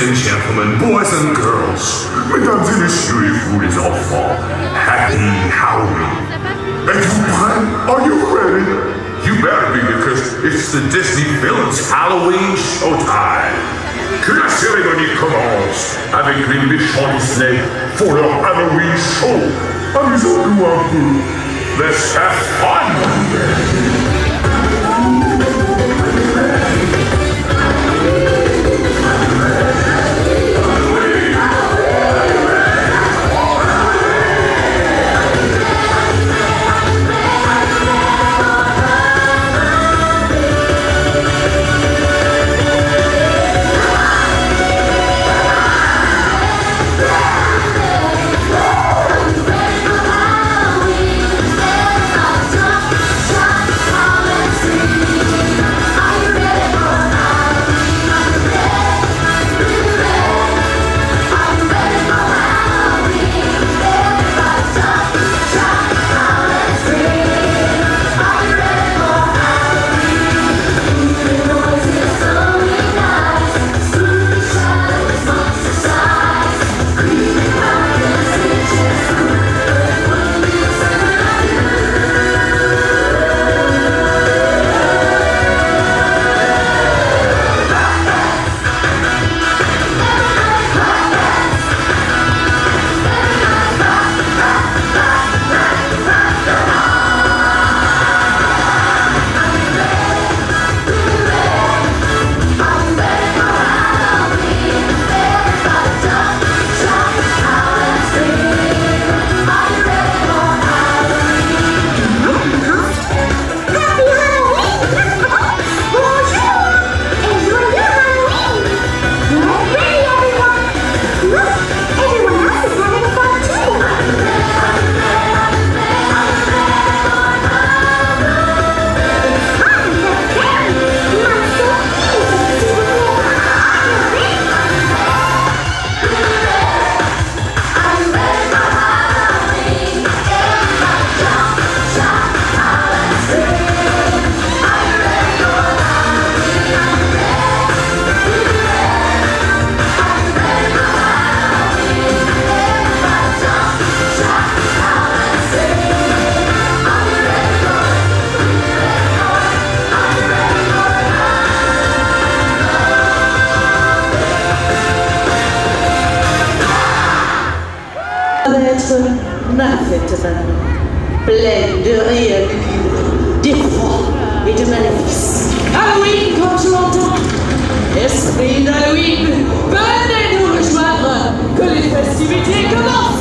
Ladies and gentlemen, boys and girls, mesdames et messieurs et vous les enfants, happy Halloween. And you, are you ready? You better be because it's the Disney Villains Halloween showtime. Que la cérémonie commence avec les méchants Disney pour leur Halloween show. Amusons-nous un peu. Let's have fun! Être ma fête maintenant, pleine de rires lugubres, d'effroi et de maléfices. Halloween quand je l'entends, esprit d'Halloween, venez nous rejoindre, que les festivités commencent.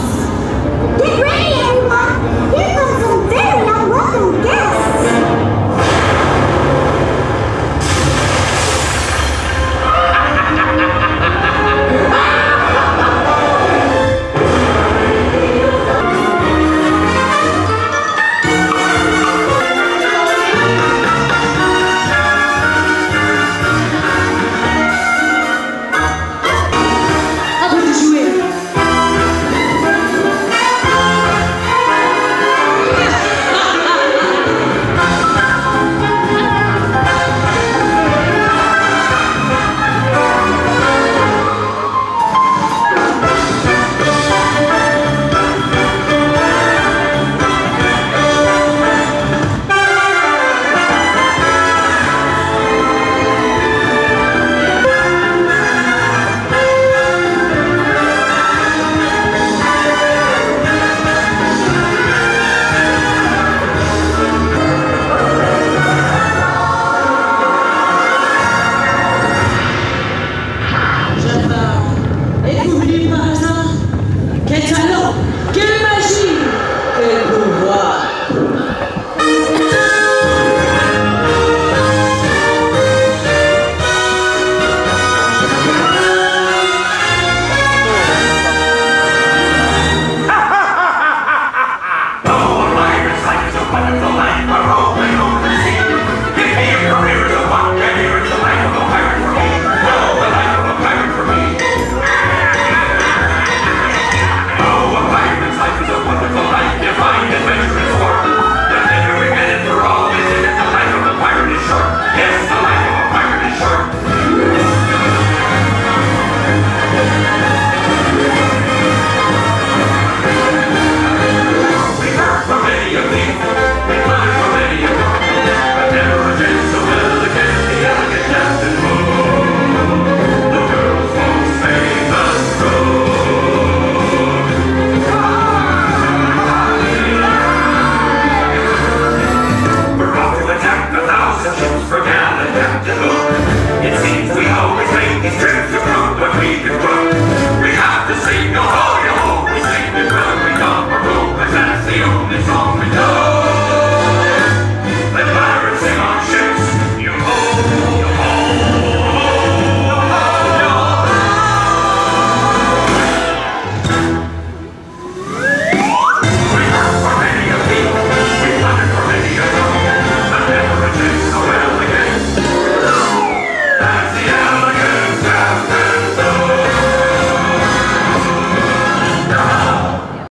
Black Maroon! It seems we always make excuses, what we can